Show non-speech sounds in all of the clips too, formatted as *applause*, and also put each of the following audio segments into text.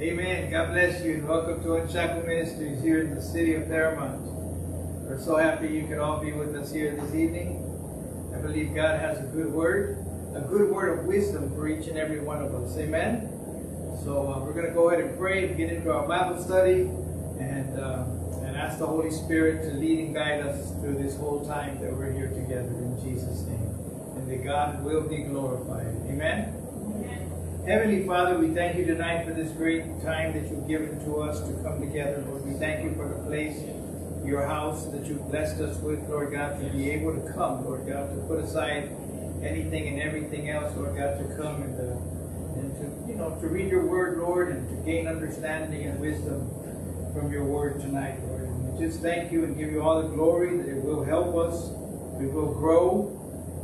Amen. God bless you and welcome to Unshackled Ministries here in the city of Paramount. We're so happy you can all be with us here this evening. I believe God has a good word, a good word of wisdom for each and every one of us. Amen. So uh, we're going to go ahead and pray and get into our Bible study and uh, and ask the Holy Spirit to lead and guide us through this whole time that we're here together in Jesus' name. And that God will be glorified. Amen. Heavenly Father, we thank you tonight for this great time that you've given to us to come together. Lord, we thank you for the place, your house that you've blessed us with, Lord God, to be able to come, Lord God, to put aside anything and everything else, Lord God, to come and to, and to, you know, to read your word, Lord, and to gain understanding and wisdom from your word tonight, Lord. And we just thank you and give you all the glory that it will help us, we will grow,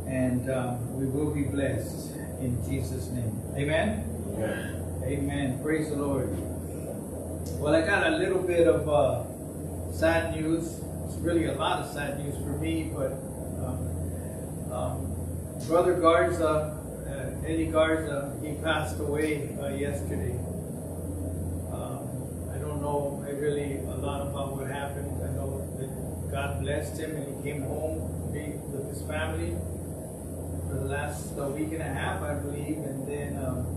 and um, we will be blessed in Jesus' name. Amen? Amen. Amen. Praise the Lord. Well, I got a little bit of uh, sad news. It's really a lot of sad news for me, but um, um, Brother Garza, uh, Eddie Garza, he passed away uh, yesterday. Um, I don't know I really a lot about what happened. I know that God blessed him and he came home with his family last uh, week and a half, I believe, and then um,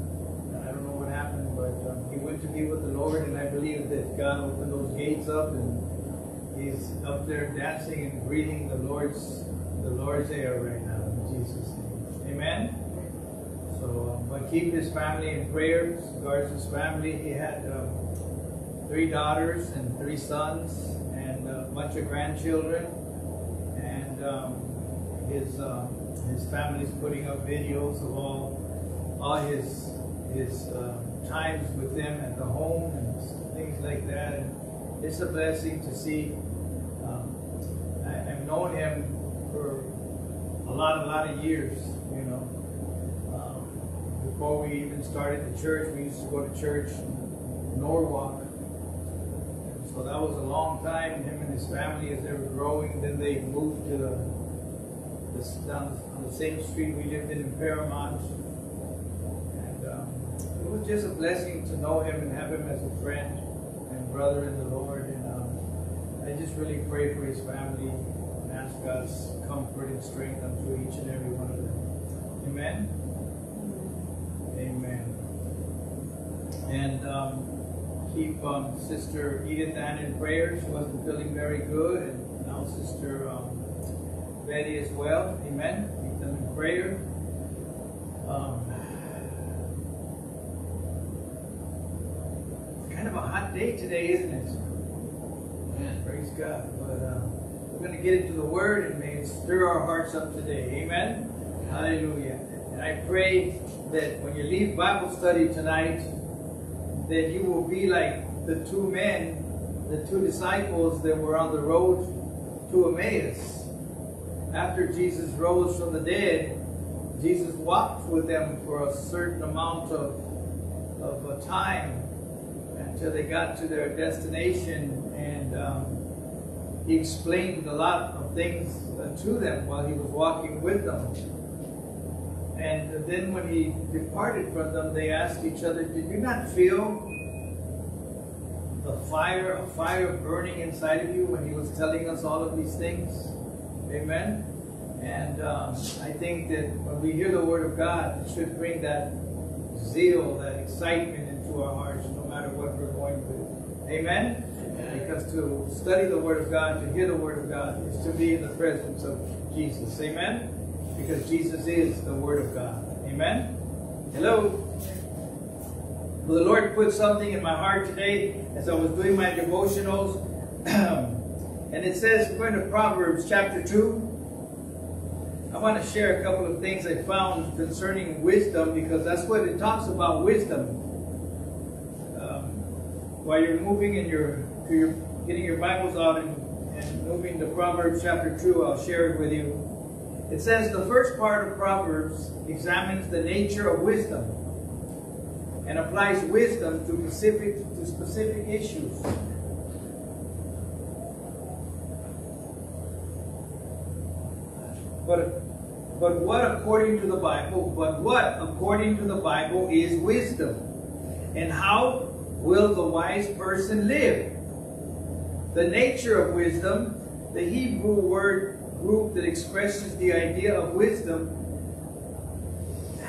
I don't know what happened, but um, he went to be with the Lord, and I believe that God opened those gates up, and he's up there dancing and breathing the Lord's the Lord's air right now in Jesus' name. Amen. So, um, but keep his family in prayers. Garza's his family. He had um, three daughters and three sons, and a bunch of grandchildren, and um, his. His family's putting up videos of all all his his uh, times with them at the home and things like that. And it's a blessing to see. Um, I, have known him for a lot, a lot of years. You know, um, before we even started the church, we used to go to church in Norwalk. So that was a long time. Him and his family, as they were growing, then they moved to the this down on the same street we lived in in Paramount. And um, it was just a blessing to know him and have him as a friend and brother in the Lord. And um, I just really pray for his family and ask God's comfort and strength unto each and every one of them. Amen. Amen. And um, keep um, Sister Edith Ann in prayer. She wasn't feeling very good, and now Sister. Um, Betty as well. Amen. Prayer. Um, it's kind of a hot day today, isn't it? Praise God. But uh, we're going to get into the Word and may it stir our hearts up today. Amen. Hallelujah. And I pray that when you leave Bible study tonight, that you will be like the two men, the two disciples that were on the road to Emmaus after Jesus rose from the dead, Jesus walked with them for a certain amount of, of time until they got to their destination. And um, he explained a lot of things uh, to them while he was walking with them. And then when he departed from them, they asked each other, Did you not feel the fire, a fire burning inside of you when he was telling us all of these things? Amen. And um, I think that when we hear the Word of God, it should bring that zeal, that excitement into our hearts, no matter what we're going through. Amen? Amen? Because to study the Word of God, to hear the Word of God, is to be in the presence of Jesus. Amen? Because Jesus is the Word of God. Amen? Hello? Well, the Lord put something in my heart today as I was doing my devotionals. *clears throat* And it says, going to Proverbs chapter 2. I want to share a couple of things I found concerning wisdom because that's what it talks about wisdom. Um, while you're moving in your, you're getting your Bibles out and, and moving to Proverbs chapter 2, I'll share it with you. It says the first part of Proverbs examines the nature of wisdom and applies wisdom to specific, to specific issues. But, but what according to the Bible, but what according to the Bible is wisdom? And how will the wise person live? The nature of wisdom, the Hebrew word group that expresses the idea of wisdom,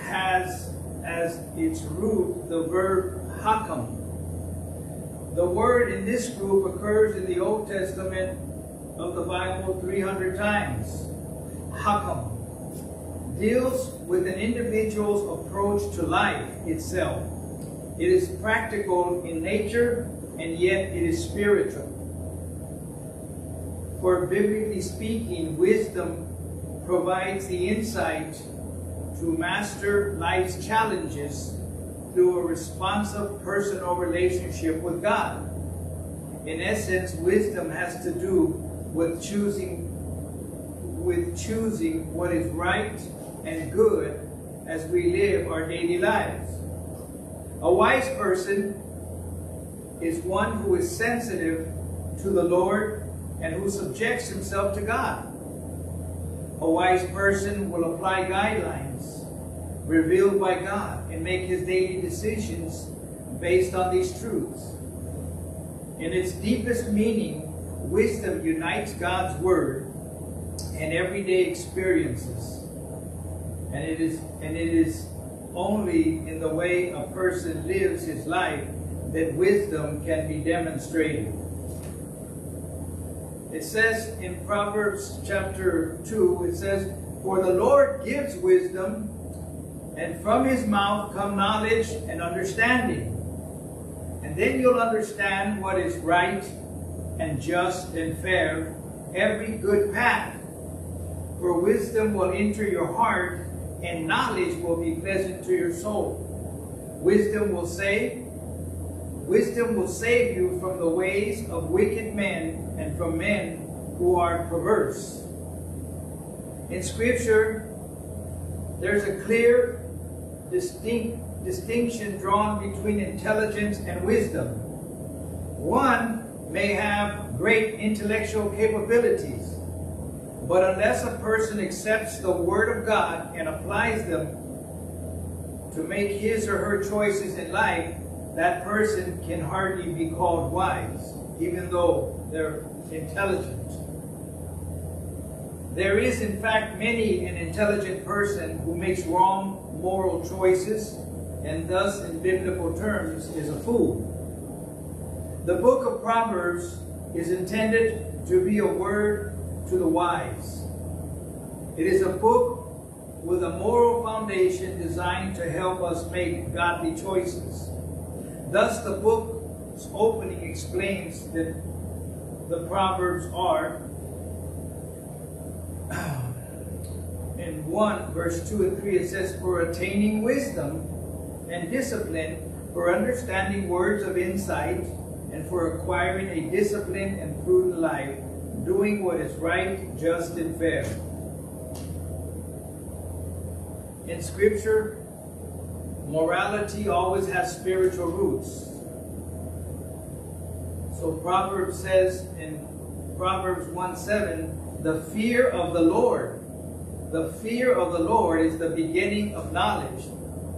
has as its root the verb hakam. The word in this group occurs in the Old Testament of the Bible 300 times. Hakam deals with an individual's approach to life itself. It is practical in nature and yet it is spiritual. For biblically speaking, wisdom provides the insight to master life's challenges through a responsive personal relationship with God. In essence, wisdom has to do with choosing with choosing what is right and good as we live our daily lives. A wise person is one who is sensitive to the Lord and who subjects himself to God. A wise person will apply guidelines revealed by God and make his daily decisions based on these truths. In its deepest meaning, wisdom unites God's word and everyday experiences. And it is and it is only in the way a person lives his life that wisdom can be demonstrated. It says in Proverbs chapter 2, it says, For the Lord gives wisdom, and from his mouth come knowledge and understanding. And then you'll understand what is right and just and fair, every good path. For wisdom will enter your heart, and knowledge will be pleasant to your soul. Wisdom will save, wisdom will save you from the ways of wicked men and from men who are perverse. In Scripture, there's a clear, distinct distinction drawn between intelligence and wisdom. One may have great intellectual capabilities, but unless a person accepts the Word of God and applies them to make his or her choices in life, that person can hardly be called wise, even though they're intelligent. There is, in fact, many an intelligent person who makes wrong moral choices and thus, in biblical terms, is a fool. The book of Proverbs is intended to be a word to the wise. It is a book with a moral foundation designed to help us make godly choices. Thus, the book's opening explains that the Proverbs are *clears throat* in 1 verse 2 and 3 it says for attaining wisdom and discipline for understanding words of insight and for acquiring a disciplined and prudent life doing what is right just and fair in scripture morality always has spiritual roots so proverbs says in proverbs 1 7 the fear of the lord the fear of the Lord is the beginning of knowledge,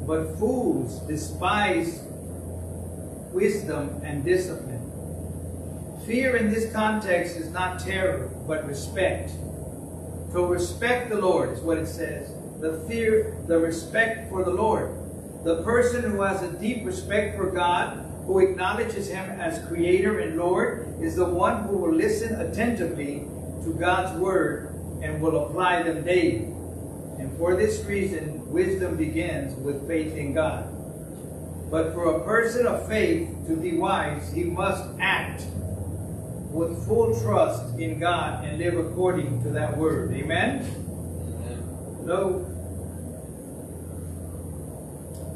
but fools despise wisdom and discipline. Fear in this context is not terror, but respect. To respect the Lord is what it says. The fear, the respect for the Lord. The person who has a deep respect for God, who acknowledges Him as Creator and Lord, is the one who will listen attentively to God's Word and will apply them daily. And for this reason, wisdom begins with faith in God. But for a person of faith to be wise, he must act with full trust in God and live according to that word. Amen? Amen. No.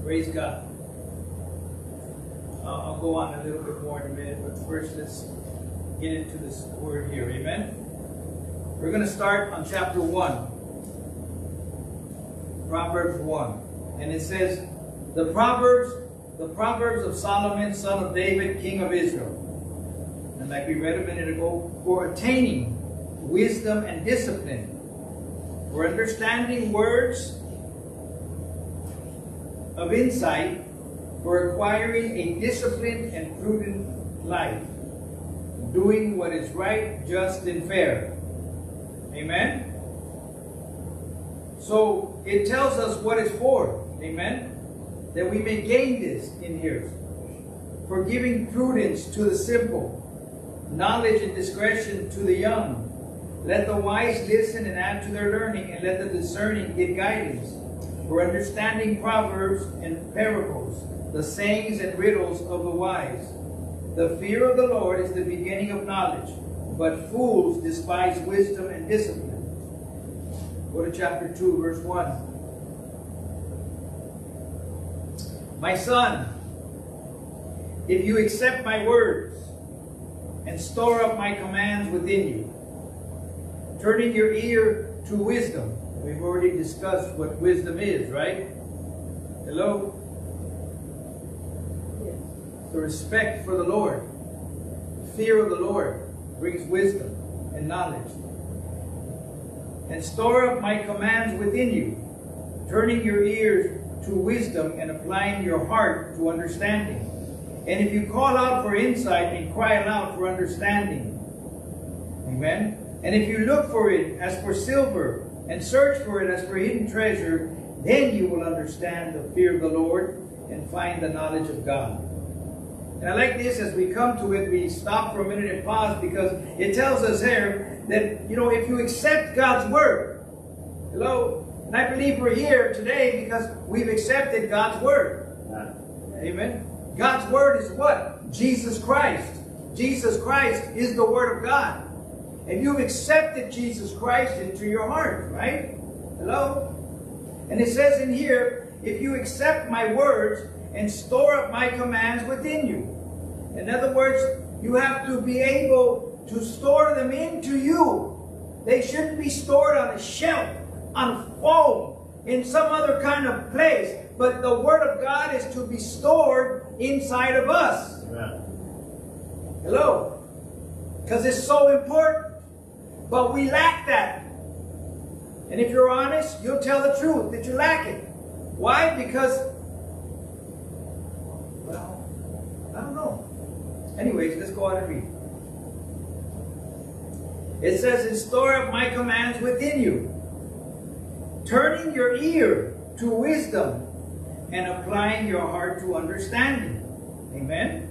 Praise God. I'll go on a little bit more in a minute, but first let's get into this word here. Amen? We're going to start on chapter 1. Proverbs 1. And it says, the Proverbs, the Proverbs of Solomon, son of David, king of Israel. And like we read a minute ago, for attaining wisdom and discipline, for understanding words of insight, for acquiring a disciplined and prudent life, doing what is right, just, and fair. Amen? So it tells us what it's for. Amen? That we may gain this in here. For giving prudence to the simple, knowledge and discretion to the young. Let the wise listen and add to their learning, and let the discerning get guidance. For understanding proverbs and parables, the sayings and riddles of the wise. The fear of the Lord is the beginning of knowledge, but fools despise wisdom and discipline. Go to chapter 2, verse 1. My son, if you accept my words and store up my commands within you, turning your ear to wisdom. We've already discussed what wisdom is, right? Hello? Yes. The respect for the Lord, the fear of the Lord brings wisdom and knowledge and store up my commands within you, turning your ears to wisdom and applying your heart to understanding. And if you call out for insight and cry aloud for understanding, amen. And if you look for it as for silver and search for it as for hidden treasure, then you will understand the fear of the Lord and find the knowledge of God. And I like this as we come to it, we stop for a minute and pause because it tells us here that, you know, if you accept God's word, hello, and I believe we're here today because we've accepted God's word. Amen. God's word is what? Jesus Christ. Jesus Christ is the word of God. And you've accepted Jesus Christ into your heart, right? Hello? And it says in here, if you accept my words and store up my commands within you. In other words, you have to be able to store them into you. They shouldn't be stored on a shelf, on foam, in some other kind of place. But the Word of God is to be stored inside of us. Amen. Hello? Because it's so important. But we lack that. And if you're honest, you'll tell the truth that you lack it. Why? Because, well, I don't know. Anyways, let's go out and read. It says, and store up my commands within you, turning your ear to wisdom and applying your heart to understanding. Amen?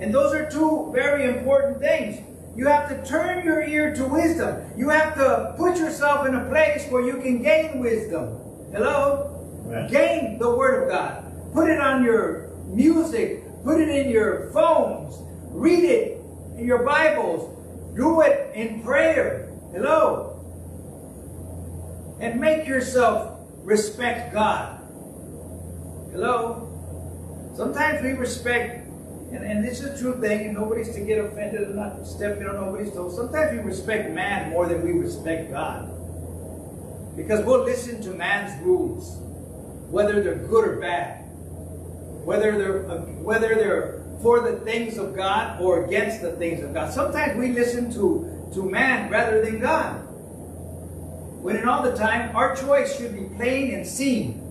And those are two very important things. You have to turn your ear to wisdom. You have to put yourself in a place where you can gain wisdom. Hello? Amen. Gain the Word of God. Put it on your music. Put it in your phones. Read it in your Bibles. Do it in prayer. Hello. And make yourself respect God. Hello. Sometimes we respect, and, and this is a true thing, and nobody's to get offended and not stepping on nobody's toes. Sometimes we respect man more than we respect God. Because we'll listen to man's rules, whether they're good or bad. Whether they're, whether they're for the things of God or against the things of God. Sometimes we listen to, to man rather than God. When in all the time, our choice should be plain and seen.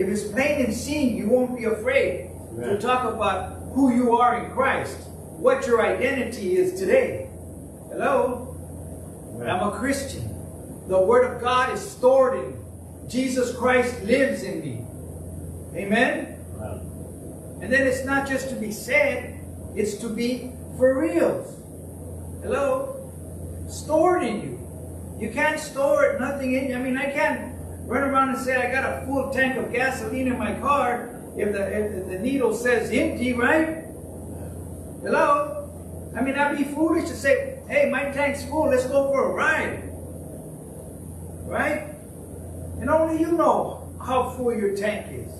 If it's plain and seen, you won't be afraid to talk about who you are in Christ, what your identity is today. Hello? I'm a Christian. The Word of God is stored in me. Jesus Christ lives in me. Amen? And then it's not just to be said, it's to be for real. Hello? Stored in you. You can't store it, nothing in you. I mean, I can't run around and say I got a full tank of gasoline in my car if the, if the needle says empty, right? Hello? I mean, I'd be foolish to say, hey, my tank's full, let's go for a ride. Right? And only you know how full your tank is.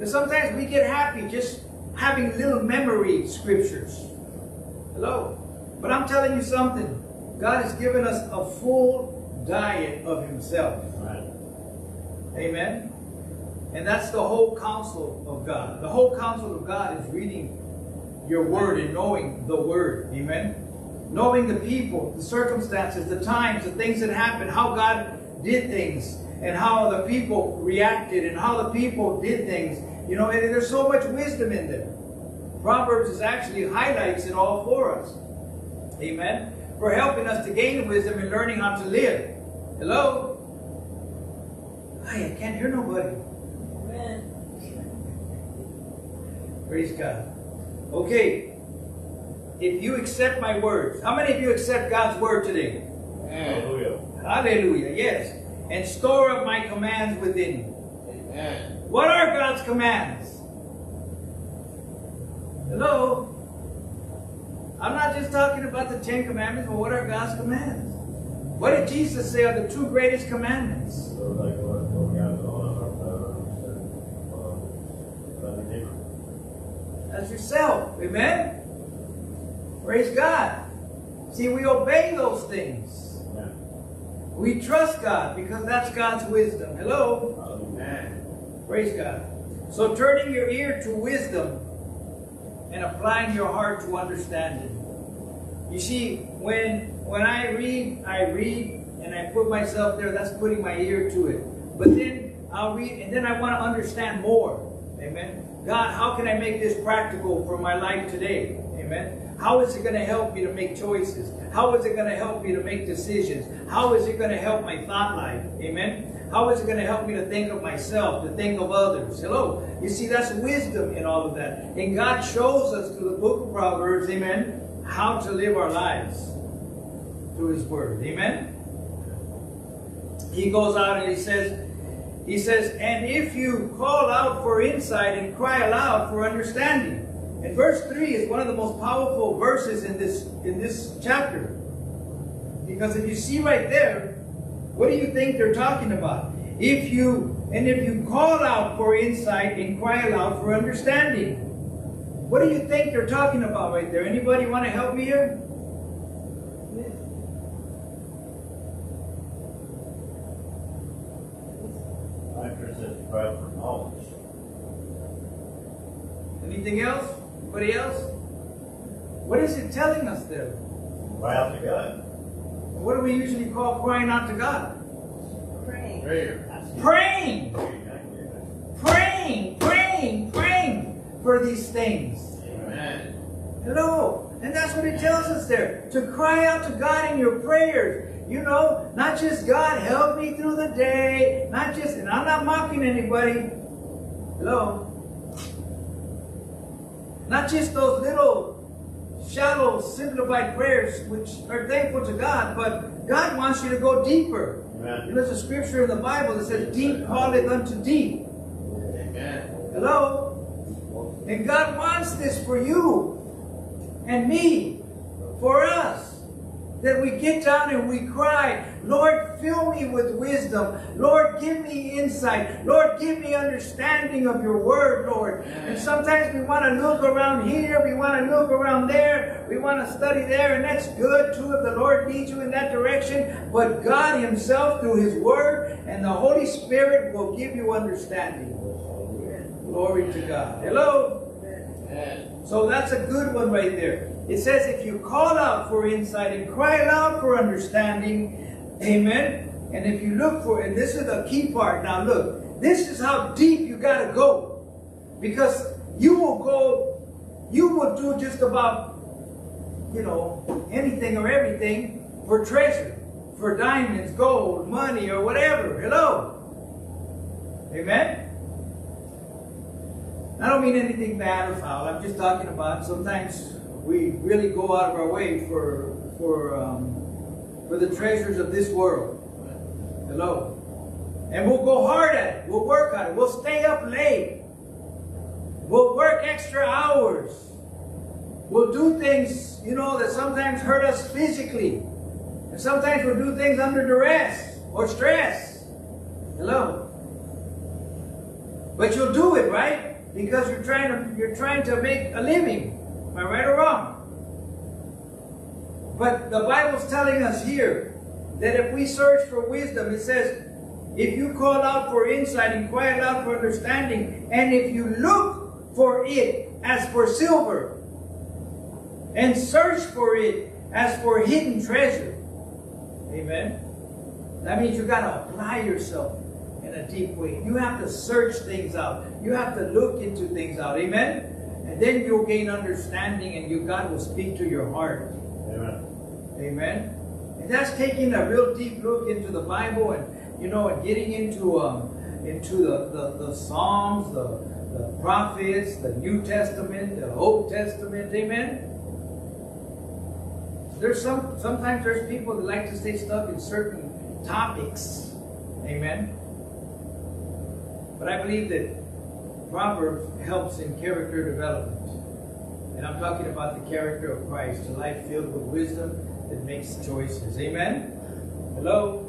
And sometimes we get happy just having little memory scriptures. Hello. But I'm telling you something. God has given us a full diet of himself. Amen. And that's the whole counsel of God. The whole counsel of God is reading your word and knowing the word. Amen. Knowing the people, the circumstances, the times, the things that happened, how God did things, and how the people reacted, and how the people did things, You know, and there's so much wisdom in there. Proverbs is actually highlights it all for us. Amen. For helping us to gain wisdom and learning how to live. Hello? Hi, I can't hear nobody. Amen. Praise God. Okay. If you accept my words, how many of you accept God's word today? Hallelujah. Hallelujah. Yes. And store up my commands within you. Amen. What are God's commands? Hello? I'm not just talking about the Ten Commandments, but what are God's commands? What did Jesus say are the two greatest commandments? So like what what we have on our uh, uh, neighbor. That's yourself. Amen? Praise God. See, we obey those things. Amen. We trust God because that's God's wisdom. Hello? Amen. Praise God. So turning your ear to wisdom and applying your heart to understanding. You see, when when I read, I read and I put myself there, that's putting my ear to it. But then I'll read and then I want to understand more. Amen. God, how can I make this practical for my life today? Amen. How is it going to help me to make choices? How is it going to help me to make decisions? How is it going to help my thought life? Amen. How is it going to help me to think of myself, to think of others? Hello. You see, that's wisdom in all of that. And God shows us through the book of Proverbs, amen, how to live our lives through His Word. Amen. He goes out and he says, he says, and if you call out for insight and cry aloud for understanding. And verse 3 is one of the most powerful verses in this in this chapter. Because if you see right there, what do you think they're talking about? If you and if you call out for insight and cry aloud for understanding. What do you think they're talking about right there? Anybody want to help me here? After it says cry for knowledge. Anything else? Anybody else? What is it telling us there? Cry out to God. What do we usually call crying out to God? Pray. Prayer. Praying, praying, praying, praying for these things. Amen. Hello. And that's what it tells us there. To cry out to God in your prayers. You know, not just God, help me through the day. Not just, and I'm not mocking anybody. Hello. Not just those little shallow, simplified prayers which are thankful to God, but God wants you to go deeper. Amen. There's a scripture in the Bible that says, Deep calleth unto deep. Amen. Hello? And God wants this for you and me, for us. That we get down and we cry, Lord, fill me with wisdom. Lord, give me insight. Lord, give me understanding of your word, Lord. And sometimes we want to look around here, we want to look around there, we want to study there, and that's good too if the Lord leads you in that direction. But God Himself, through His word and the Holy Spirit, will give you understanding. Glory to God. Hello? Amen. So that's a good one right there. It says, if you call out for insight and cry aloud for understanding, amen. And if you look for, and this is the key part. Now look, this is how deep you got to go. Because you will go, you will do just about, you know, anything or everything for treasure, for diamonds, gold, money, or whatever. Hello. Amen. I don't mean anything bad or foul. I'm just talking about sometimes we really go out of our way for for um, for the treasures of this world. Hello. And we'll go hard at it. We'll work on it. We'll stay up late. We'll work extra hours. We'll do things, you know, that sometimes hurt us physically. And sometimes we'll do things under duress or stress. Hello. But you'll do it, right? Because you're trying to you're trying to make a living. Am I right or wrong? But the Bible's telling us here that if we search for wisdom, it says, if you call out for insight cry out for understanding, and if you look for it as for silver, and search for it as for hidden treasure. Amen. That means you got to apply yourself in a deep way. You have to search things out. You have to look into things out. Amen? And then you'll gain understanding and you God will speak to your heart. Amen. Amen. And that's taking a real deep look into the Bible and you know and getting into um into the, the, the Psalms, the, the prophets, the New Testament, the Old Testament, amen. There's some sometimes there's people that like to stay stuck in certain topics. Amen. But I believe that Proverbs helps in character development. And I'm talking about the character of Christ, a life filled with wisdom that makes choices. Amen? Hello?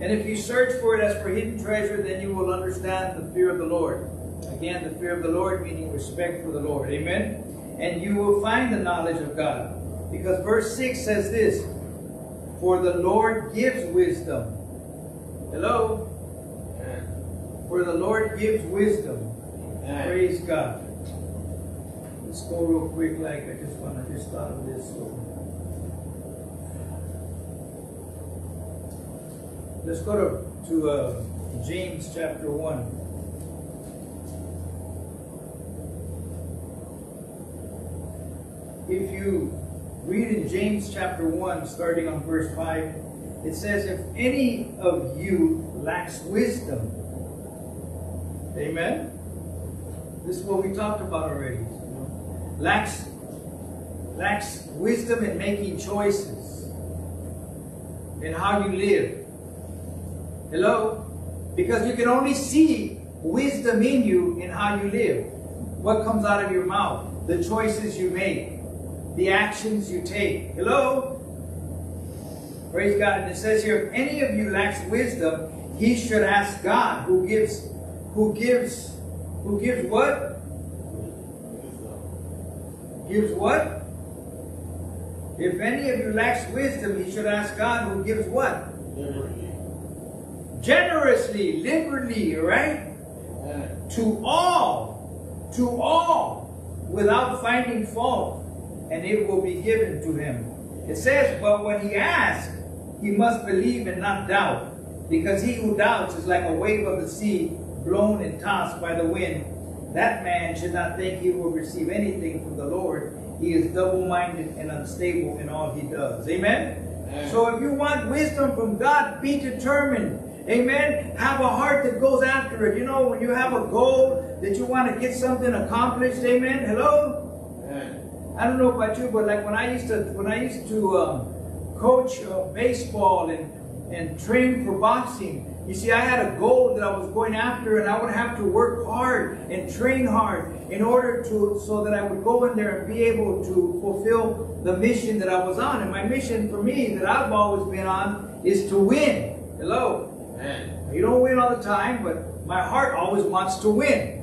And if you search for it as for hidden treasure, then you will understand the fear of the Lord. Again, the fear of the Lord meaning respect for the Lord. Amen? And you will find the knowledge of God. Because verse 6 says this For the Lord gives wisdom. Hello? For the Lord gives wisdom. Amen. Praise God. Let's go real quick, like I just want to just thought of this. So. Let's go to, to uh, James chapter 1. If you read in James chapter 1, starting on verse 5, it says, If any of you lacks wisdom, Amen? This is what we talked about already. Lacks, lacks wisdom in making choices in how you live. Hello? Because you can only see wisdom in you in how you live. What comes out of your mouth, the choices you make, the actions you take. Hello? Praise God. And it says here, if any of you lacks wisdom, he should ask God, who gives, who gives, who gives what? Gives what? If any of you lacks wisdom, he should ask God, who gives what? Liberty. Generously, liberally, right? Amen. To all, to all, without finding fault, and it will be given to him. It says, but when he asks, he must believe and not doubt, because he who doubts is like a wave of the sea blown and tossed by the wind. That man should not think he will receive anything from the Lord. He is double minded and unstable in all he does. Amen? Amen. So if you want wisdom from God, be determined. Amen. Have a heart that goes after it. You know, when you have a goal that you want to get something accomplished, amen. Hello? Amen. I don't know about you, but like when I used to when I used to um, coach uh, baseball and and train for boxing, you see, I had a goal that I was going after, and I would have to work hard and train hard in order to so that I would go in there and be able to fulfill the mission that I was on. And my mission for me that I've always been on is to win. Hello. Amen. You don't win all the time, but my heart always wants to win.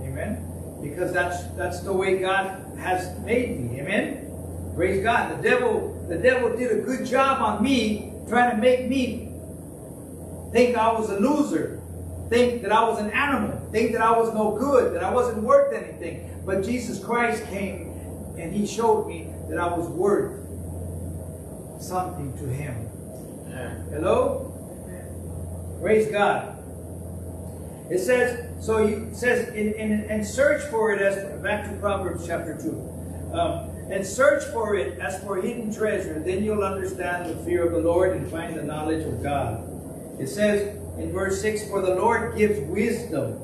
Amen. Because that's that's the way God has made me. Amen. Praise God. The devil, the devil did a good job on me trying to make me think I was a loser, think that I was an animal, think that I was no good, that I wasn't worth anything. But Jesus Christ came and he showed me that I was worth something to him. Hello? Praise God. It says, so you it says, in, in, and search for it as, back to Proverbs chapter 2. Um, and search for it as for hidden treasure. Then you'll understand the fear of the Lord and find the knowledge of God. It says in verse 6 For the Lord gives wisdom,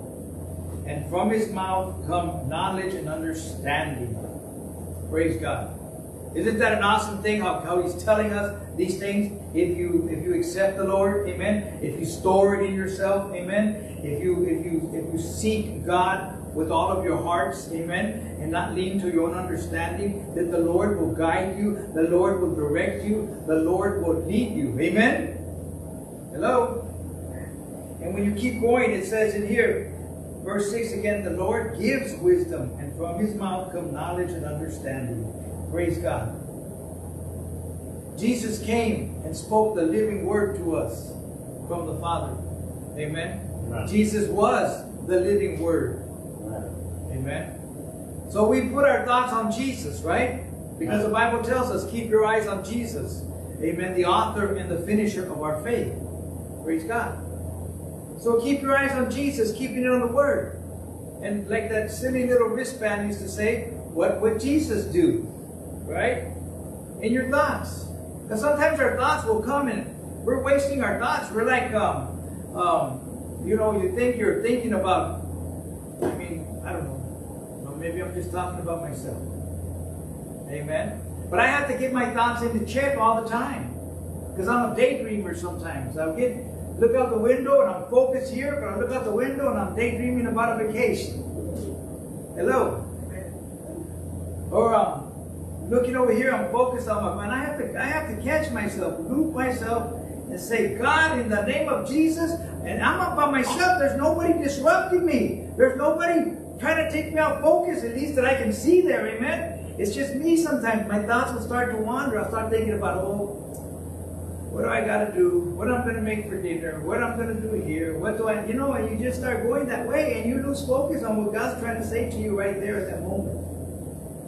and from his mouth come knowledge and understanding. Praise God. Isn't that an awesome thing how, how he's telling us these things? If you if you accept the Lord, amen. If you store it in yourself, amen. If you if you if you seek God with all of your hearts, amen, and not lean to your own understanding, that the Lord will guide you, the Lord will direct you, the Lord will lead you. Amen. Hello? And when you keep going, it says in here, verse 6 again, the Lord gives wisdom, and from his mouth come knowledge and understanding. Praise God. Jesus came and spoke the living word to us from the Father. Amen. Amen. Jesus was the living word. Amen. Amen. So we put our thoughts on Jesus, right? Because the Bible tells us, keep your eyes on Jesus. Amen. The author and the finisher of our faith. Praise God. So keep your eyes on Jesus, keeping it on the Word. And like that silly little wristband used to say, what would Jesus do? Right? In your thoughts. Because sometimes our thoughts will come and we're wasting our thoughts. We're like, um, um, you know, you think you're thinking about, I mean, I don't know. Well, maybe I'm just talking about myself. Amen. But I have to get my thoughts into check all the time. Because I'm a daydreamer sometimes. I'll get look out the window and I'm focused here, but I look out the window and I'm daydreaming about a vacation. Hello. Or um, looking over here, I'm focused on my mind. I have to I have to catch myself, loop myself, and say, God, in the name of Jesus, and I'm up by myself. There's nobody disrupting me. There's nobody trying to take me out focus, at least that I can see there, amen. It's just me sometimes. My thoughts will start to wander. I'll start thinking about, oh, what do I got to do? What I'm going to make for dinner? What I'm going to do here? What do I, you know, and you just start going that way and you lose focus on what God's trying to say to you right there at that moment.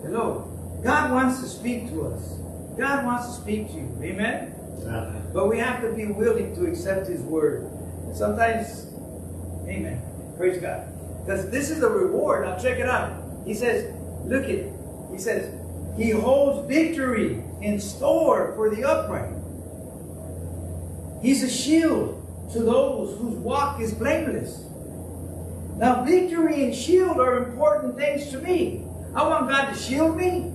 Hello. God wants to speak to us. God wants to speak to you. Amen? Amen. But we have to be willing to accept His word. And sometimes, amen. Praise God. Because this is the reward. Now check it out. He says, look at it. He says, He holds victory in store for the upright. He's a shield to those whose walk is blameless. Now, victory and shield are important things to me. I want God to shield me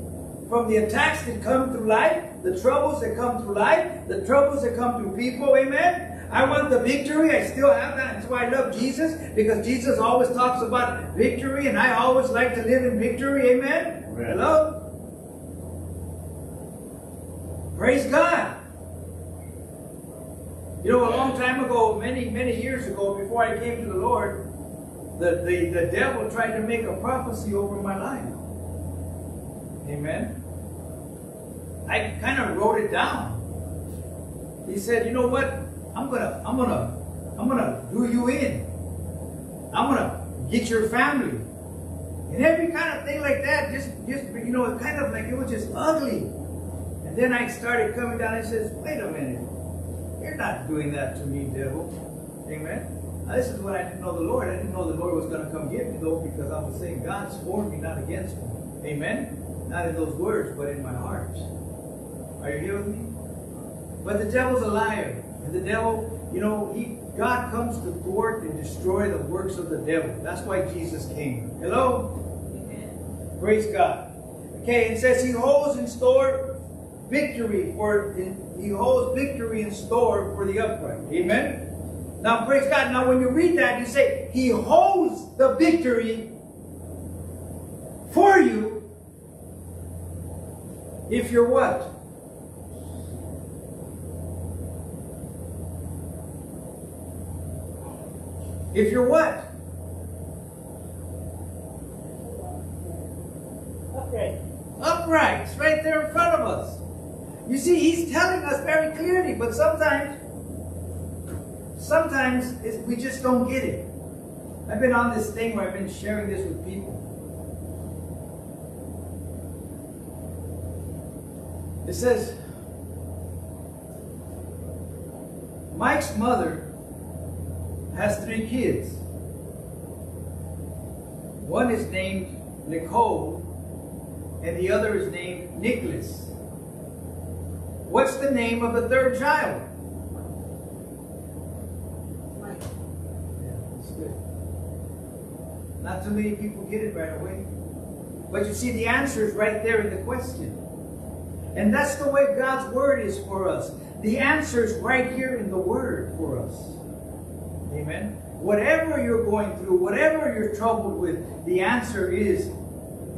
from the attacks that come through life, the troubles that come through life, the troubles that come through people. Amen. I want the victory. I still have that. That's why I love Jesus, because Jesus always talks about victory, and I always like to live in victory. Amen. Amen. Hello? Praise God. You know, a long time ago, many, many years ago, before I came to the Lord, the, the, the devil tried to make a prophecy over my life. Amen. I kind of wrote it down. He said, you know what? I'm gonna, I'm gonna, I'm gonna do you in. I'm gonna get your family. And every kind of thing like that, just, just, you know, kind of like it was just ugly. And then I started coming down and says, wait a minute. You're not doing that to me, devil. Amen. Now, this is when I didn't know the Lord. I didn't know the Lord was going to come get me, though, because I was saying, God's for me, not against me. Amen. Not in those words, but in my heart. Are you here with me? But the devil's a liar. And the devil, you know, he God comes to thwart and destroy the works of the devil. That's why Jesus came. Hello? Amen. Praise God. Okay, it says he holds in store victory for he holds victory in store for the upright. Amen. Now praise God. Now when you read that, you say he holds the victory for you if you're what? If you're what? Upright. upright. It's right there in front of us. You see, he's telling us very clearly, but sometimes, sometimes we just don't get it. I've been on this thing where I've been sharing this with people. It says, Mike's mother has three kids. One is named Nicole, and the other is named Nicholas. What's the name of the third child? Mike. Yeah, that's good. Not too many people get it right away. But you see, the answer is right there in the question. And that's the way God's Word is for us. The answer is right here in the Word for us. Amen. Whatever you're going through, whatever you're troubled with, the answer is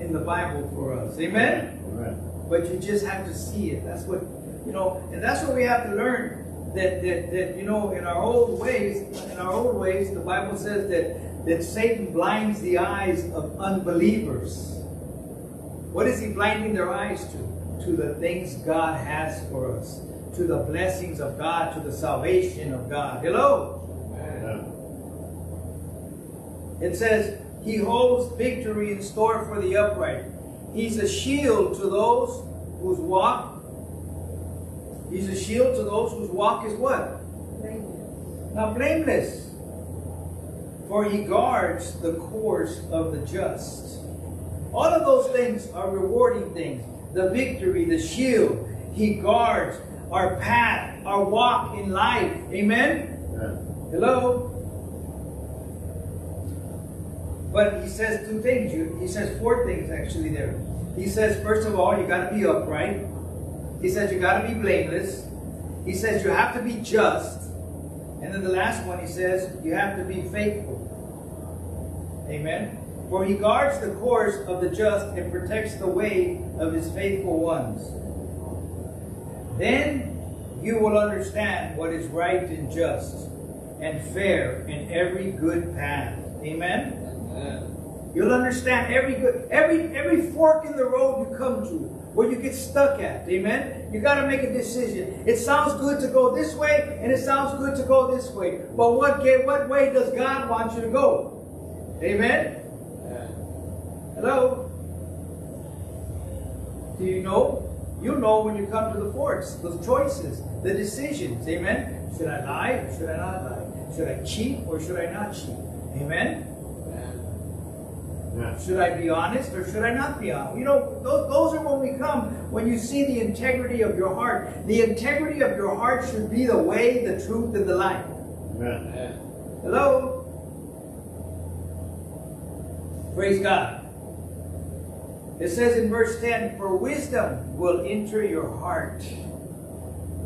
in the Bible for us. Amen. Amen. But you just have to see it. That's what you know, and that's what we have to learn. That, that, that you know, in our old ways, in our old ways, the Bible says that that Satan blinds the eyes of unbelievers. What is he blinding their eyes to? To the things God has for us, to the blessings of God, to the salvation of God. Hello. Amen. It says, He holds victory in store for the upright. He's a shield to those whose walk. He's a shield to those whose walk is what? Blameless. Now, blameless. for he guards the course of the just. All of those things are rewarding things. The victory, the shield, he guards our path, our walk in life. Amen? Amen. Hello? But he says two things. He says four things actually there. He says, first of all, you got to be upright. He says you got to be blameless. He says you have to be just. And then the last one, he says you have to be faithful. Amen. For he guards the course of the just and protects the way of his faithful ones. Then you will understand what is right and just and fair in every good path. Amen. Amen. You'll understand every good every every fork in the road you come to where you get stuck at. Amen. You got to make a decision. It sounds good to go this way, and it sounds good to go this way. But what what way does God want you to go? Amen. Hello? Do you know? You know when you come to the forks, those choices, the decisions. Amen? Should I lie should I not lie? Should I cheat or should I not cheat? Amen? Should I be honest or should I not be honest? You know, those, those are when we come, when you see the integrity of your heart. The integrity of your heart should be the way, the truth, and the life. Amen. Hello? Praise God. It says in verse 10 For wisdom will enter your heart.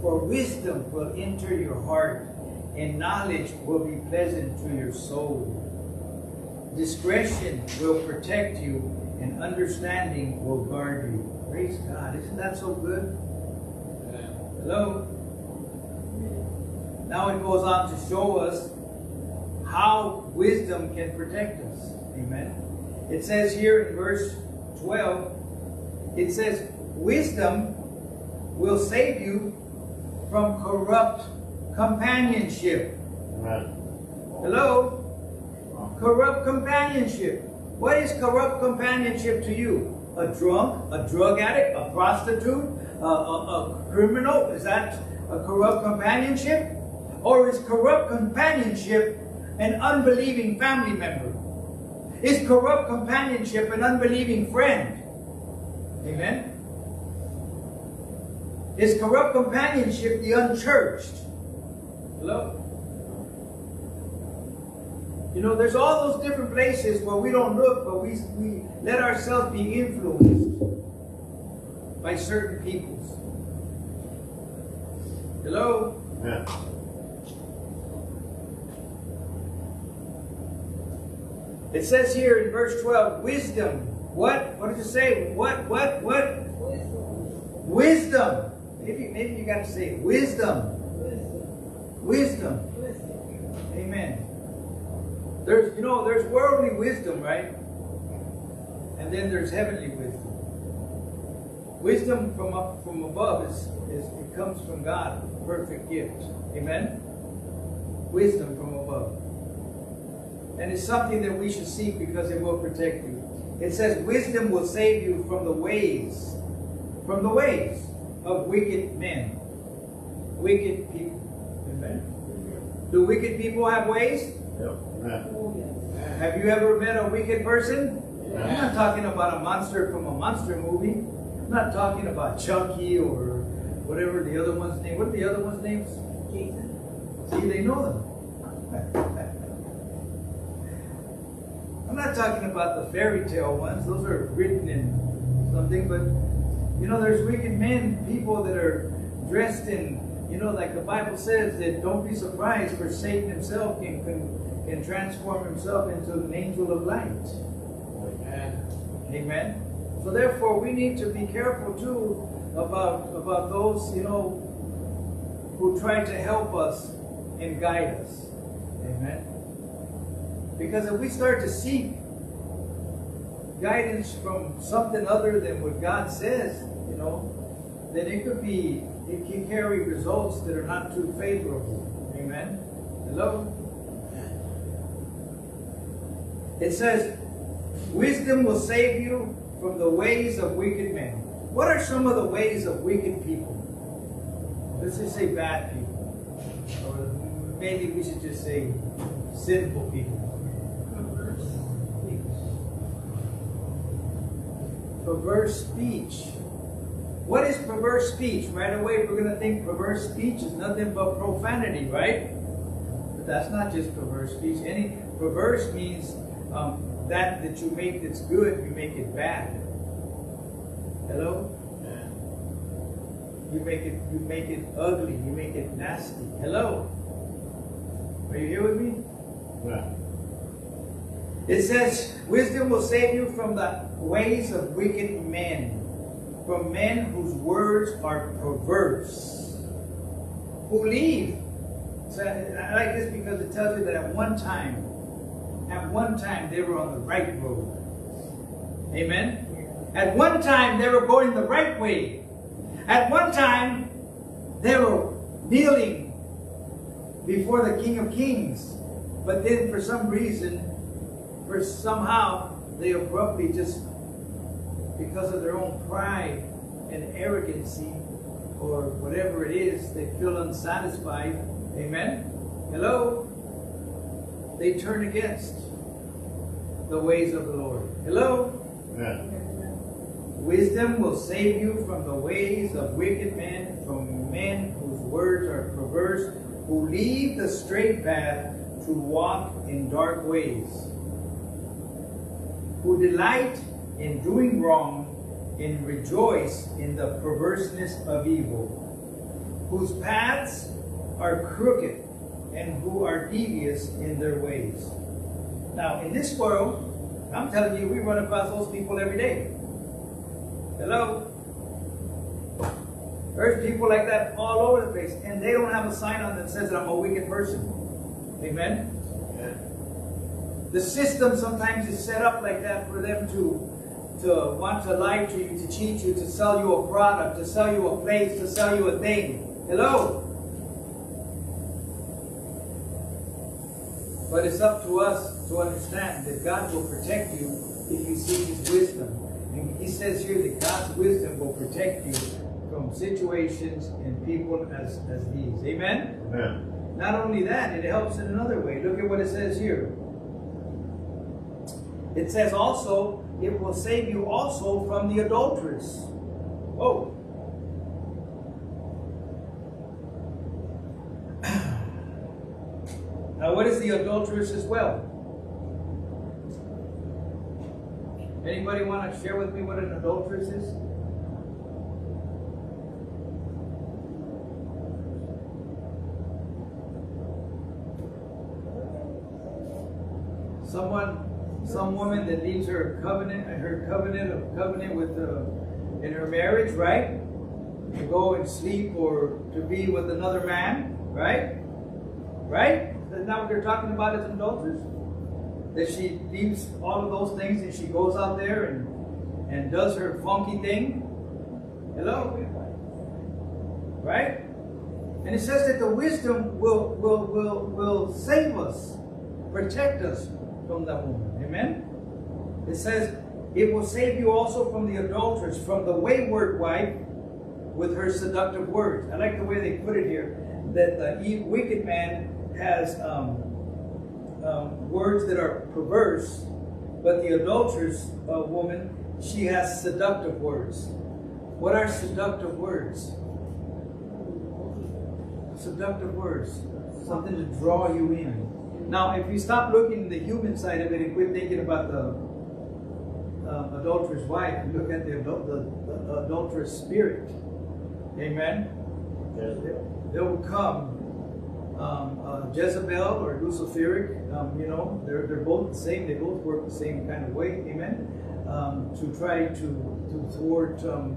For wisdom will enter your heart, and knowledge will be pleasant to your soul. Discretion will protect you, and understanding will guard you. Praise God. Isn't that so good? Hello? Now it goes on to show us how wisdom can protect us. Amen. It says here in verse 12, it says, Wisdom will save you from corrupt companionship. Amen. Hello? Corrupt companionship. What is corrupt companionship to you? A drunk, a drug addict, a prostitute, a, a, a criminal? Is that a corrupt companionship? Or is corrupt companionship an unbelieving family member? Is corrupt companionship an unbelieving friend? Amen? Is corrupt companionship the unchurched? Hello? You know, there's all those different places where we don't look, but we, we let ourselves be influenced by certain peoples. Hello? Amen. It says here in verse 12, wisdom. What? What did it say? What? What? What? Wisdom. Wisdom. Maybe, maybe you got to say wisdom. Wisdom. Wisdom. Wisdom. Amen. There's, you know, there's worldly wisdom, right? And then there's heavenly wisdom. Wisdom from up from above is, is it comes from God, perfect gift. Amen. Wisdom from above. And it's something that we should seek because it will protect you. It says wisdom will save you from the ways, from the ways of wicked men, wicked people. Amen. Do wicked people have ways? Yep. Amen. Have you ever met a wicked person? I'm not talking about a monster from a monster movie. I'm not talking about Chucky or whatever the other one's name. What are the other one's names? Jason. See, they know them. I'm not talking about the fairy tale ones. Those are written in something, but you know, there's wicked men, people that are dressed in, you know, like the Bible says that don't be surprised, for Satan himself can can, can transform himself into an angel of light. Amen. Amen. So therefore, we need to be careful too about about those you know who try to help us and guide us. Amen. Because if we start to seek guidance from something other than what God says, you know, then it could be it can carry results that are not too favorable. Amen. Hello. It says, Wisdom will save you from the ways of wicked men. What are some of the ways of wicked people? Let's just say bad people. Or maybe we should just say sinful people. Perverse speech. Perverse speech. What is perverse speech? Right away, we're going to think perverse speech is nothing but profanity, right? But that's not just perverse speech. Any perverse means um, that that you make that's good, you make it bad. Hello? You make it you make it ugly, you make it nasty. Hello? Are you here with me? Amen. It says, Wisdom will save you from the ways of wicked men, from men whose words are perverse, who leave. So I like this because it tells you that at one time, at one time they were on the right road. Amen? At one time they were going the right way. At one time they were kneeling before the King of Kings. But then for some reason, for somehow they abruptly just because of their own pride and arrogancy or whatever it is, they feel unsatisfied. Amen? Hello? They turn against the ways of the Lord. Hello? Amen. Wisdom will save you from the ways of wicked men, from men whose words are perverse, who leave the straight path to walk in dark ways, who delight in doing wrong and rejoice in the perverseness of evil, whose paths are crooked and who are devious in their ways. Now, in this world, I'm telling you, we run across those people every day. Hello? There's people like that all over the place, and they don't have a sign on that says that I'm a wicked person. Amen? The system sometimes is set up like that for them to to want to lie to you, to cheat you, to sell you a product, to sell you a place, to sell you a thing. Hello? But it's up to us to understand that God will protect you if you seek His wisdom. And He says here that God's wisdom will protect you from situations and people as, as these. Amen? Amen. Not only that, it helps in another way. Look at what it says here. It says also, it will save you also from the adulteress. Whoa. Now, what is the adulteress as well? Anybody want to share with me what an adulteress is? Someone, some woman that leaves her covenant, her covenant of covenant with the, in her marriage, right? To go and sleep or to be with another man, right? Right? Isn't that what they're talking about as adulterers? That she leaves all of those things and she goes out there and, and does her funky thing. Hello? Right? And it says that the wisdom will, will, will, will save us, protect us from that woman. Amen? It says, it will save you also from the adulteress, from the wayward wife with her seductive words. I like the way they put it here, that the wicked man has um, um, words that are perverse, but the adulterous uh, woman, she has seductive words. What are seductive words? Seductive words, something to draw you in. Now, if you stop looking at the human side of it and quit thinking about the um, adulterous wife, and look at the, the, the adulterous spirit. Amen. There will come um, uh, Jezebel or Luciferic. Um, you know, they're they're both the same. They both work the same kind of way. Amen. Um, to try to to thwart um,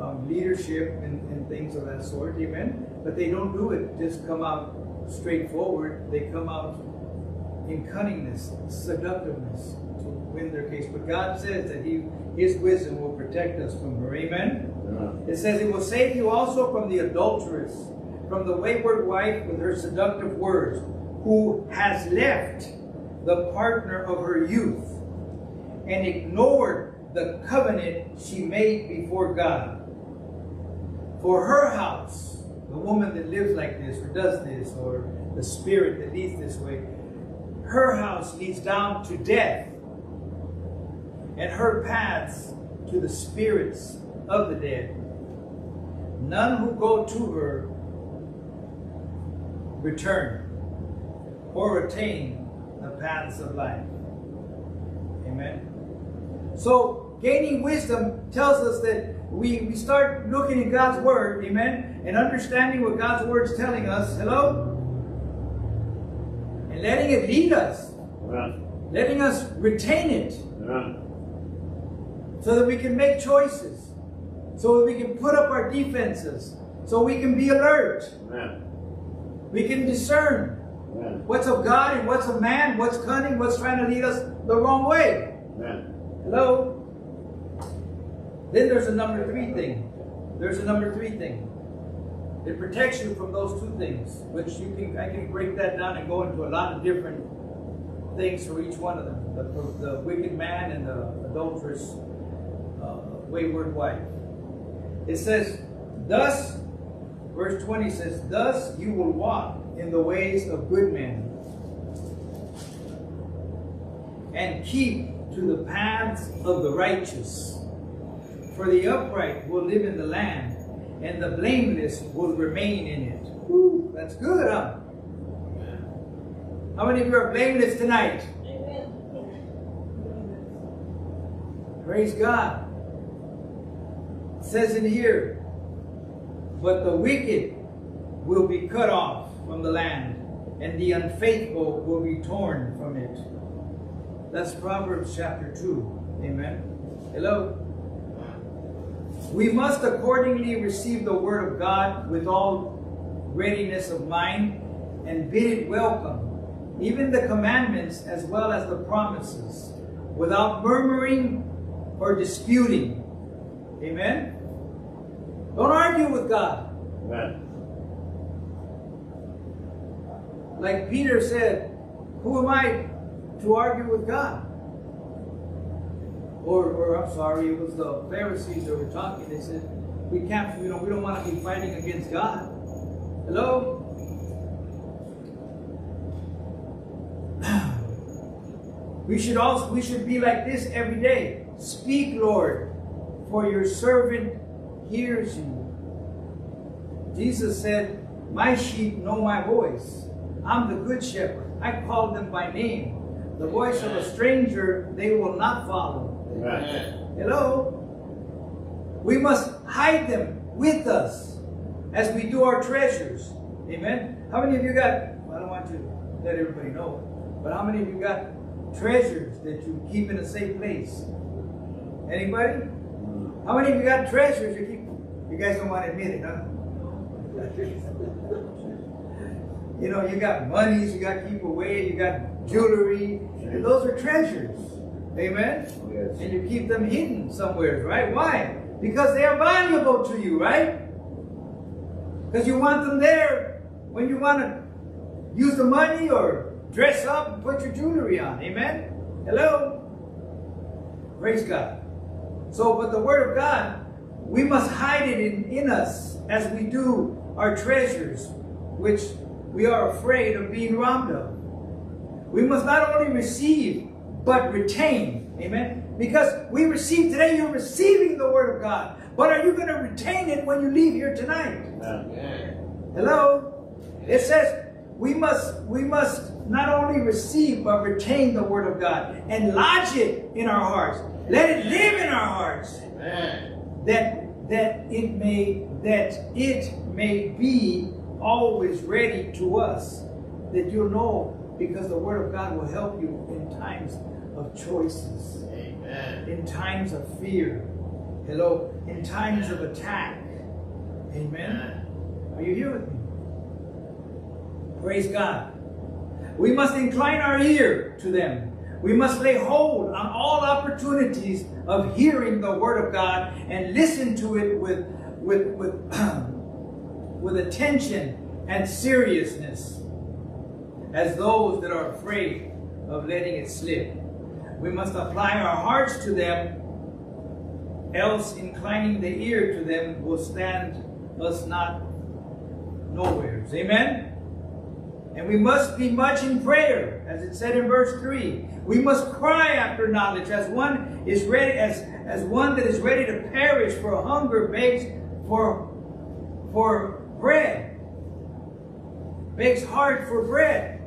um, leadership and, and things of that sort. Amen. But they don't do it just come out straightforward. They come out in cunningness, seductiveness to win their case. But God says that He His wisdom will protect us from her. Amen. Amen. It says, It will save you also from the adulteress, from the wayward wife with her seductive words, who has left the partner of her youth and ignored the covenant she made before God. For her house, the woman that lives like this or does this, or the spirit that leads this way, her house leads down to death, and her paths to the spirits of the dead. None who go to her return or retain the paths of life. Amen. So, gaining wisdom tells us that we, we start looking at God's Word, amen, and understanding what God's Word is telling us. Hello? And letting it lead us, Amen. letting us retain it Amen. so that we can make choices, so that we can put up our defenses, so we can be alert, Amen. We can discern Amen. what's of God and what's of man, what's cunning, what's trying to lead us the wrong way. Amen. Hello? Then there's a number three thing. There's a number three thing. It protects you from those two things, which you can I can break that down and go into a lot of different things for each one of them. The, the wicked man and the adulterous uh, wayward wife. It says, thus, verse 20 says, thus you will walk in the ways of good men and keep to the paths of the righteous. For the upright will live in the land, and the blameless will remain in it. Woo, that's good, huh? How many of you are blameless tonight? Praise God. It says in here, but the wicked will be cut off from the land, and the unfaithful will be torn from it. That's Proverbs chapter 2. Amen. Hello. We must accordingly receive the word of God with all readiness of mind and bid it welcome, even the commandments as well as the promises, without murmuring or disputing. Amen. Don't argue with God. Amen. Like Peter said, Who am I to argue with God? Or, or I'm sorry, it was the Pharisees that were talking. They said, We can't, you know, we don't want to be fighting against God. Hello? *clears throat* We should also we should be like this every day. Speak, Lord, for your servant hears you. Jesus said, My sheep know my voice. I'm the good shepherd. I call them by name. The voice of a stranger they will not follow. Amen. Hello? We must hide them with us as we do our treasures. Amen? How many of you got, well, I don't want to let everybody know, but how many of you got treasures that you keep in a safe place? Anybody? How many of you got treasures you keep? You guys don't want to admit it, huh? you know, you got monies you got to keep away, you got jewelry, and those are treasures. Amen? Yes. And you keep them hidden somewhere, right? Why? Because they are valuable to you, right? Because you want them there when you want to use the money or dress up and put your jewelry on. Amen? Hello? Praise God. So, but the Word of God, we must hide it in, in us as we do our treasures, which we are afraid of being robbed of. We must not only receive, but retain. Amen? Because we receive today, you're receiving the Word of God. But are you going to retain it when you leave here tonight? Amen. Hello? It says we must we must not only receive but retain the word of God and lodge it in our hearts. Let it live in our hearts. That that it may that it may be always ready to us. That you'll know because the word of God will help you in times of choices. In times of fear. Hello. In times of attack. Amen. Are you here with me? Praise God. We must incline our ear to them. We must lay hold on all opportunities of hearing the Word of God and listen to it with, with, with, *clears throat* with attention and seriousness as those that are afraid of letting it slip. We must apply our hearts to them, else inclining the ear to them will stand us not nowhere. Amen? And we must be much in prayer, as it said in verse 3. We must cry after knowledge, as one is ready, as, as one that is ready to perish for hunger begs for, for bread. Begs hard for bread.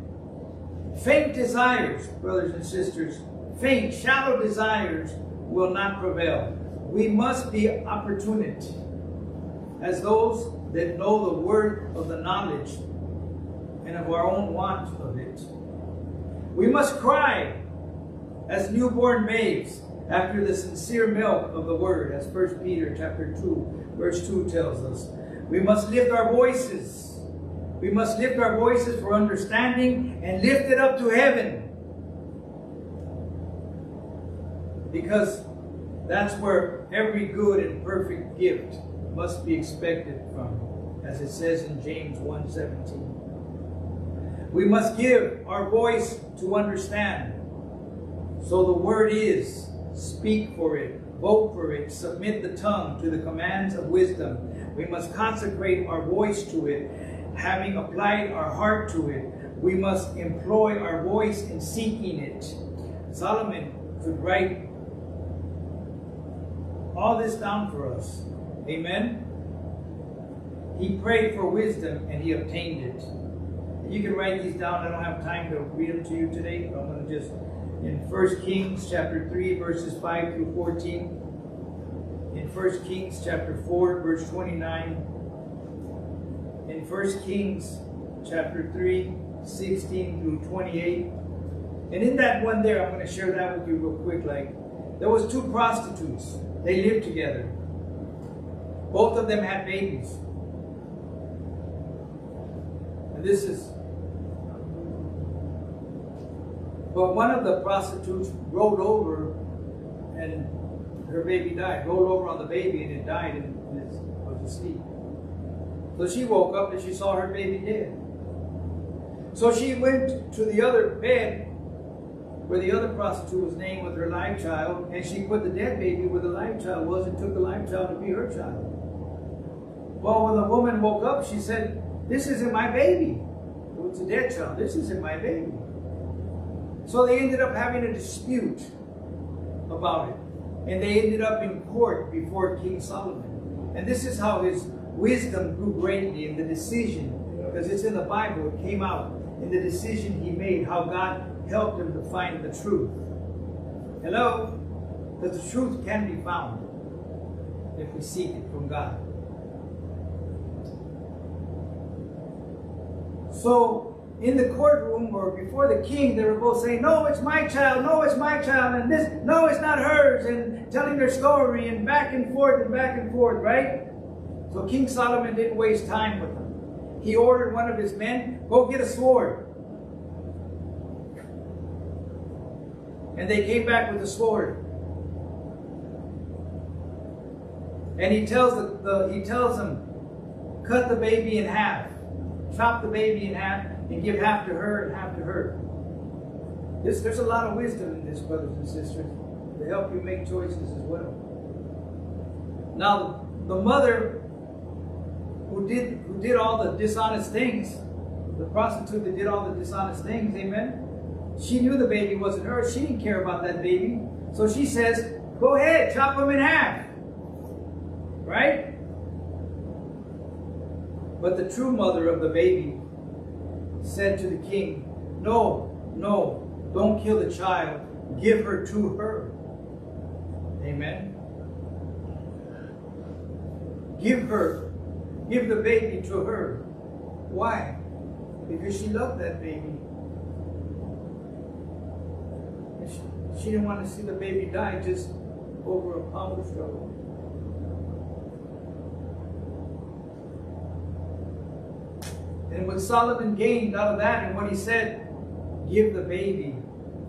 Faint desires, brothers and sisters, faint, shallow desires will not prevail. We must be opportunist as those that know the word of the knowledge and of our own want of it. We must cry as newborn babes after the sincere milk of the word, as 1 Peter chapter 2, verse 2 tells us. We must lift our voices. We must lift our voices for understanding and lift it up to heaven. Because that's where every good and perfect gift must be expected from, as it says in James 1:17. We must give our voice to understand. So the word is, speak for it, vote for it, submit the tongue to the commands of wisdom. We must consecrate our voice to it, having applied our heart to it. We must employ our voice in seeking it. Solomon could write all this down for us. Amen. He prayed for wisdom and he obtained it. You can write these down. I don't have time to read them to you today, but I'm going to just in 1 Kings chapter 3 verses 5 through 14. In 1 Kings chapter 4 verse 29. In 1 Kings chapter 3 16 through 28. And in that one there, I'm going to share that with you real quick. Like, there was two prostitutes. They lived together. Both of them had babies. And this is But one of the prostitutes rolled over and her baby died. Rolled over on the baby and it died and it was asleep. So she woke up and she saw her baby dead. So she went to the other bed where the other prostitute was named with her live child, and she put the dead baby where the live child was and took the live child to be her child. Well, when the woman woke up, she said, This isn't my baby. It was a dead child. This isn't my baby. So they ended up having a dispute about it. And they ended up in court before King Solomon. And this is how his wisdom grew greatly in the decision, because it's in the Bible, it came out in the decision he made, how God helped him to find the truth. Hello? Because the truth can be found if we seek it from God. So in the courtroom or before the king, they were both saying, No, it's my child, no, it's my child, and this, no, it's not hers, and telling their story and back and forth and back and forth, right? So King Solomon didn't waste time with them. He ordered one of his men, Go get a sword. And they came back with a sword. And he tells the, the he tells them, cut the baby in half, chop the baby in half, and give half to her and half to her. This, there's a lot of wisdom in this, brothers and sisters, to help you make choices as well. Now, the mother who did who did all the dishonest things, the prostitute that did all the dishonest things, amen. She knew the baby wasn't hers. She didn't care about that baby. So she says, Go ahead, chop him in half. Right? But the true mother of the baby said to the king, No, no, don't kill the child. Give her to her. Amen. Give her, give the baby to her. Why? Because she loved that baby. She, didn't want to see the baby die just over a power struggle. And what Solomon gained out of that and what he said, give the baby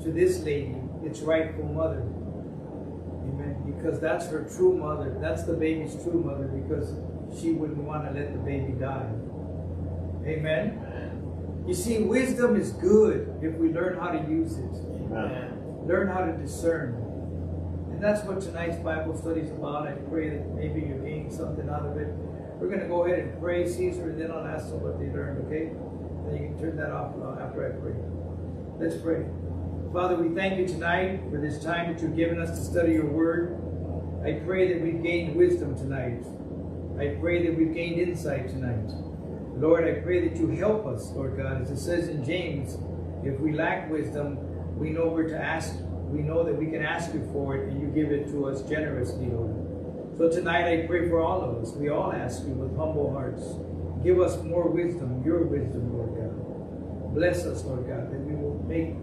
to this lady, its rightful mother. Amen. Because that's her true mother. That's the baby's true mother because she wouldn't want to let the baby die. Amen. You see, wisdom is good if we learn how to use it. Amen. Learn how to discern. And that's what tonight's Bible study is about. I pray that maybe you gain something out of it. We're going to go ahead and pray, Caesar, and then I'll ask them what they learned, okay? Then you can turn that off uh, after I pray. Let's pray. Father, we thank you tonight for this time that you've given us to study your word. I pray that we've gained wisdom tonight. I pray that we've gained insight tonight. Lord, I pray that you help us, Lord God. As it says in James, if we lack wisdom, we know where to ask. We know that we can ask you for it and you give it to us generously, Lord. So tonight I pray for all of us. We all ask you with humble hearts. Give us more wisdom, your wisdom, Lord God. Bless us, Lord God, that we will make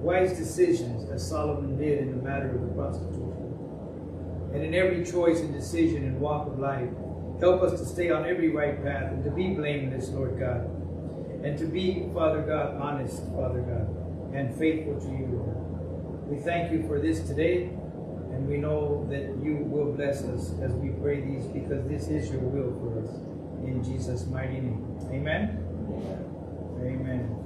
wise decisions as Solomon did in the matter of the prostitution. And in every choice and decision and walk of life, help us to stay on every right path and to be blameless, Lord God. And to be, Father God, honest, Father God, and faithful to you, Lord. We thank you for this today, and we know that you will bless us as we pray these because this is your will for us. In Jesus' mighty name. Amen. Amen.